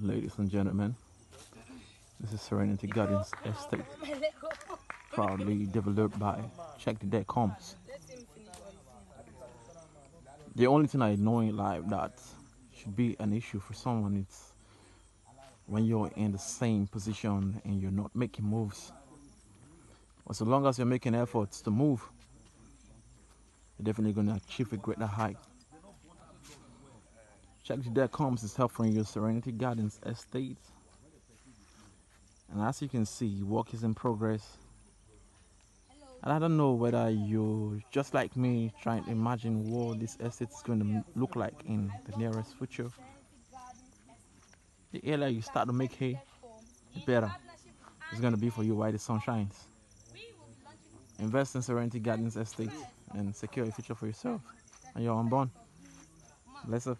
ladies and gentlemen. This is Serenity Gardens Estate, proudly developed by Check the Deck Homes. The only thing I know in life that should be an issue for someone is when you're in the same position and you're not making moves. But so long as you're making efforts to move, you're definitely going to achieve a greater height. Check the Deck Homes is offering you Serenity Gardens Estate. And as you can see, work is in progress. And I don't know whether you're just like me trying to imagine what this estate is going to look like in the nearest future. The earlier you start to make hay, the better it's going to be for you while the sun shines. Invest in Serenity Gardens Estate and secure a future for yourself and your unborn. Bless up.